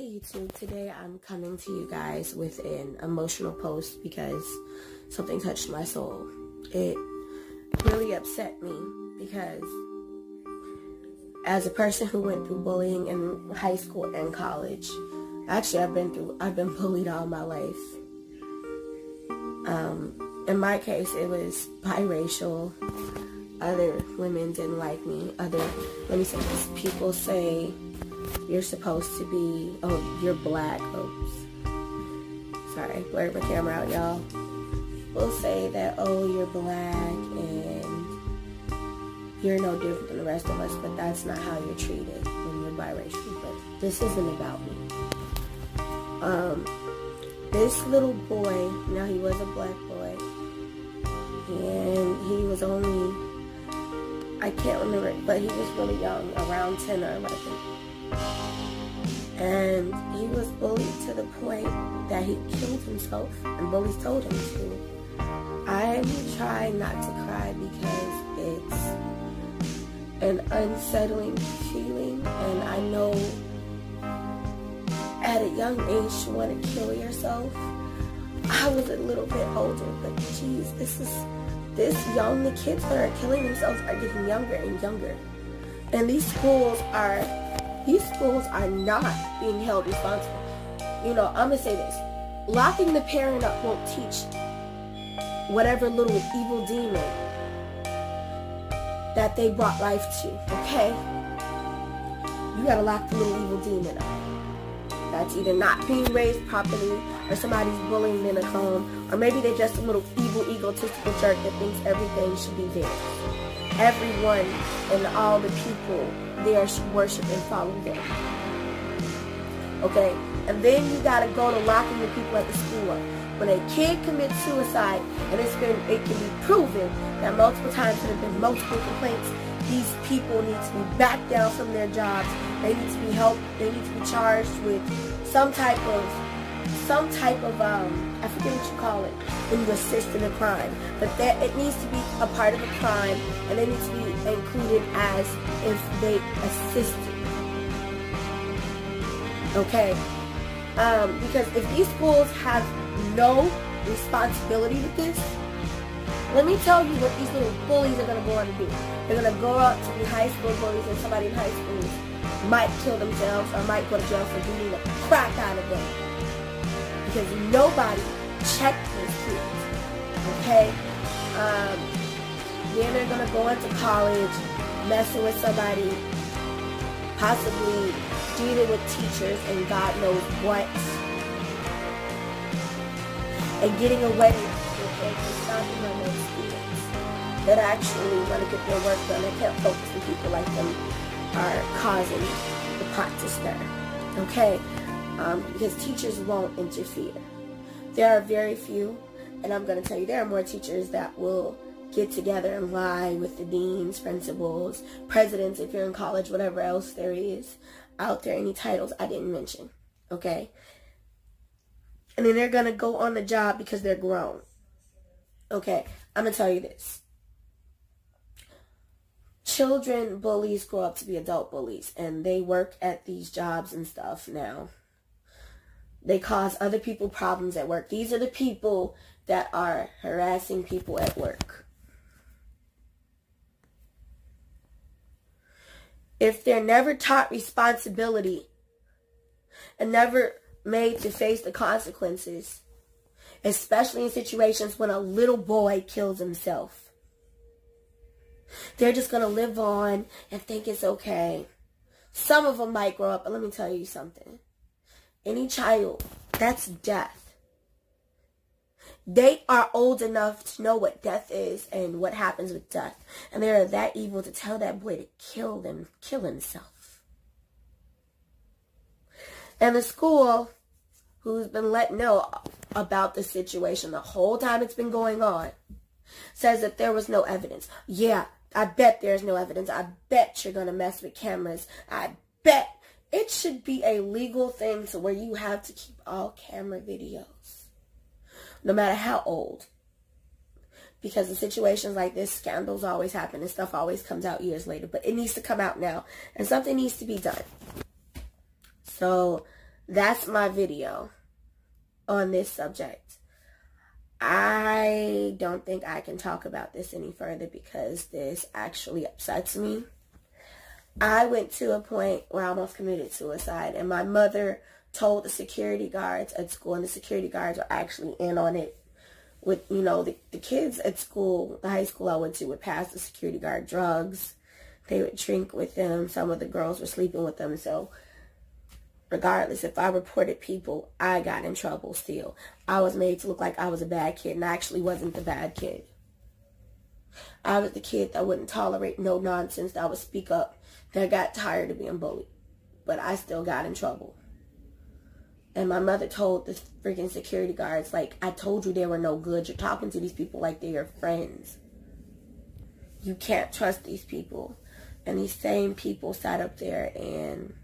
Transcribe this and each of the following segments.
Hey YouTube, today I'm coming to you guys with an emotional post because something touched my soul. It really upset me because as a person who went through bullying in high school and college, actually I've been through, I've been bullied all my life. Um, in my case, it was biracial. Other women didn't like me. Other, let me say this, people say you're supposed to be, oh, you're black. Oops. Sorry, blurred my camera out, y'all. We'll say that, oh, you're black and you're no different than the rest of us, but that's not how you're treated when you're biracial. But this isn't about me. Um, this little boy, now he was a black boy, and he was only, I can't remember, but he was really young, around 10 or 11 and he was bullied to the point that he killed himself, and bullies told him to. I'm trying not to cry because it's an unsettling feeling, and I know at a young age you want to kill yourself. I was a little bit older, but geez, this is this young. The kids that are killing themselves are getting younger and younger, and these schools are these schools are not being held responsible. You know, I'm going to say this. Locking the parent up won't teach whatever little evil demon that they brought life to, okay? You got to lock the little evil demon up. That's either not being raised properly or somebody's bullying in at home or maybe they're just a little evil egotistical jerk that thinks everything should be theirs. Everyone and all the people there should worship and follow them. Okay? And then you gotta go to locking the people at the school. When a kid commits suicide, and it's been it can be proven that multiple times there have been multiple complaints, these people need to be backed down from their jobs. They need to be helped, they need to be charged with some type of some type of um I forget what you call it when you assist in a crime. But that it needs to be a part of a crime and they need to be included as if they assisted. Okay? Um, because if these schools have no responsibility with this, let me tell you what these little bullies are going to go on to do. They're going to go out to be high school bullies and somebody in high school might kill themselves or might go to jail for beating the crap out of them. Because nobody checked these kids. Okay? Um, then they're going to go into college, messing with somebody, possibly dealing with teachers and God knows what. And getting away with it and stopping on that actually want to get their work done and can't focus on people like them are causing the pot to stir. Okay? Um, because teachers won't interfere. There are very few, and I'm going to tell you, there are more teachers that will get together and lie with the deans, principals, presidents, if you're in college, whatever else there is out there, any titles I didn't mention. Okay? And then they're going to go on the job because they're grown. Okay? I'm going to tell you this. Children bullies grow up to be adult bullies, and they work at these jobs and stuff now. They cause other people problems at work. These are the people that are harassing people at work. if they're never taught responsibility and never made to face the consequences, especially in situations when a little boy kills himself. They're just going to live on and think it's okay. Some of them might grow up, but let me tell you something. Any child, that's death. They are old enough to know what death is and what happens with death. And they are that evil to tell that boy to kill them, kill himself. And the school, who's been let know about the situation the whole time it's been going on, says that there was no evidence. Yeah, I bet there's no evidence. I bet you're going to mess with cameras. I bet it should be a legal thing to where you have to keep all camera videos no matter how old. Because in situations like this, scandals always happen and stuff always comes out years later. But it needs to come out now. And something needs to be done. So that's my video on this subject. I don't think I can talk about this any further because this actually upsets me. I went to a point where I almost committed suicide and my mother told the security guards at school and the security guards were actually in on it with, you know, the, the kids at school, the high school I went to would pass the security guard drugs. They would drink with them. Some of the girls were sleeping with them. So regardless, if I reported people, I got in trouble still. I was made to look like I was a bad kid and I actually wasn't the bad kid. I was the kid that wouldn't tolerate no nonsense, that would speak up, that got tired of being bullied. But I still got in trouble. And my mother told the freaking security guards, like, I told you they were no good. You're talking to these people like they're your friends. You can't trust these people. And these same people sat up there and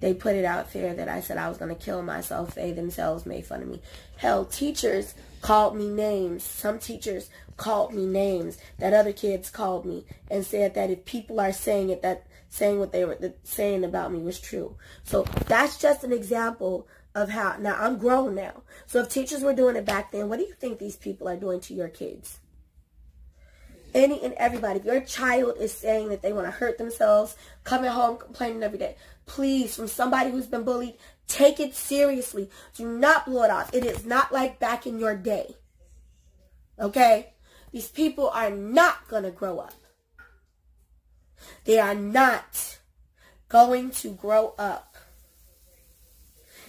they put it out there that I said I was going to kill myself. They themselves made fun of me. Hell, teachers called me names. Some teachers called me names that other kids called me and said that if people are saying it, that saying what they were saying about me was true. So that's just an example of how, now I'm grown now. So if teachers were doing it back then, what do you think these people are doing to your kids? Any and everybody. If your child is saying that they want to hurt themselves, coming home complaining every day, please, from somebody who's been bullied, take it seriously. Do not blow it off. It is not like back in your day. Okay? These people are not going to grow up. They are not going to grow up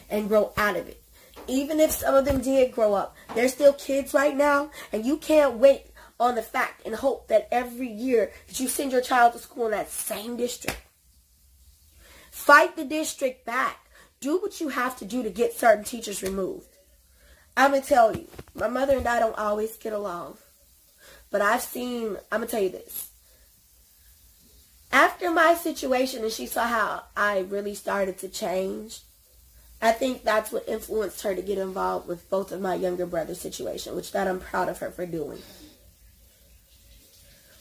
and grow out of it. Even if some of them did grow up, they're still kids right now, and you can't wait on the fact and hope that every year that you send your child to school in that same district. Fight the district back. Do what you have to do to get certain teachers removed. I'm going to tell you, my mother and I don't always get along. But I've seen, I'm going to tell you this after my situation and she saw how I really started to change, I think that's what influenced her to get involved with both of my younger brother's situation, which that I'm proud of her for doing.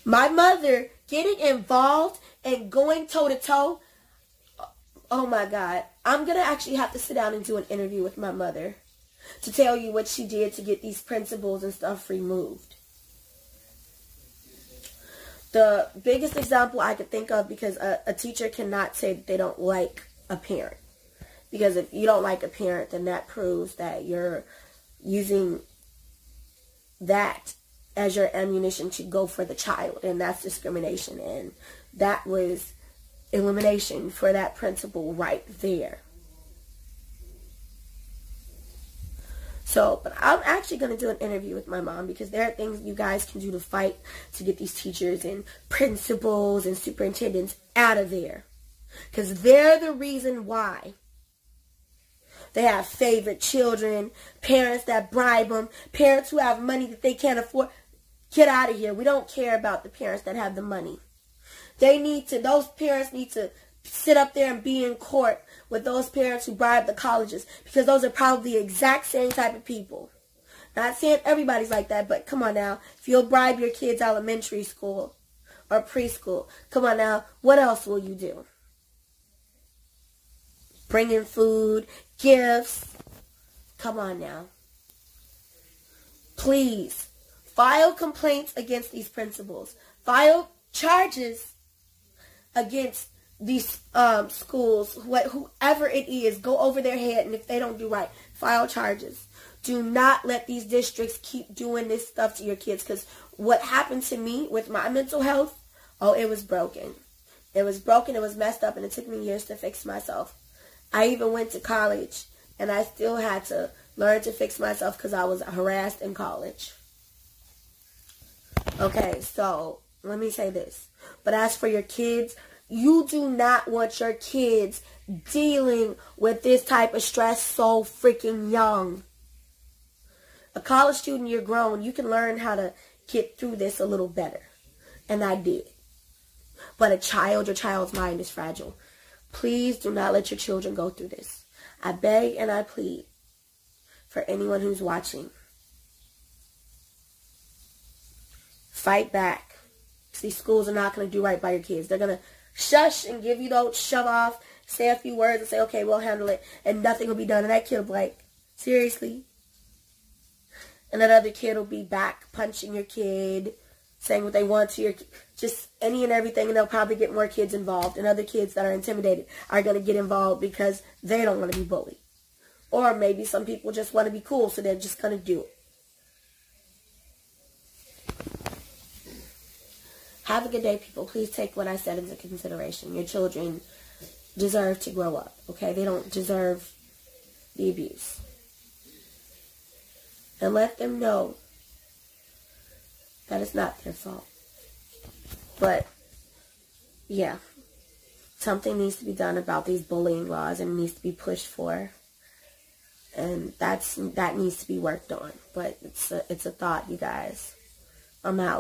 My mother getting involved and going toe to toe. Oh my God. I'm going to actually have to sit down and do an interview with my mother to tell you what she did to get these principals and stuff removed the biggest example I could think of because a, a teacher cannot say they don't like a parent. Because if you don't like a parent, then that proves that you're using that as your ammunition to go for the child. And that's discrimination. And that was elimination for that principal right there. So, but I'm actually going to do an interview with my mom because there are things you guys can do to fight to get these teachers and principals and superintendents out of there. Because they're the reason why. They have favorite children, parents that bribe them, parents who have money that they can't afford. Get out of here. We don't care about the parents that have the money. They need to, those parents need to sit up there and be in court with those parents who bribe the colleges because those are probably the exact same type of people. Not saying everybody's like that, but come on now. If you'll bribe your kids elementary school or preschool, come on now. What else will you do? Bring in food, gifts. Come on now. Please, file complaints against these principals. File charges against these um, schools, wh- whoever it is, go over their head, and if they don't do right, file charges. Do not let these districts keep doing this stuff to your kids, because what happened to me with my mental health, oh, it was broken. It was broken, it was messed up, and it took me years to fix myself. I even went to college, and I still had to learn to fix myself because I was harassed in college. Okay, so let me say this. But as for your kids, you do not want your kids dealing with this type of stress so freaking young. A college student, you're grown. You can learn how to get through this a little better. And I did. But a child, your child's mind is fragile. Please do not let your children go through this. I beg and I plead for anyone who's watching. Fight back. These schools are not going to do right by your kids. They're going to shush and give you those shove off say a few words and say, okay, we'll handle it, and nothing will be done. And that kid will be like, seriously? And that other kid will be back punching your kid, saying what they want to your just any and everything, and they'll probably get more kids involved. And other kids that are intimidated are going to get involved because they don't want to be bullied. Or maybe some people just want to be cool, so they're just going to do it. Have a good day, people. Please take what I said into consideration. Your children deserve to grow up, okay? They don't deserve the abuse. And let them know that it's not their fault. But, yeah, something needs to be done about these bullying laws and needs to be pushed for. And that's that needs to be worked on. But it's a, it's a thought, you guys. I'm out.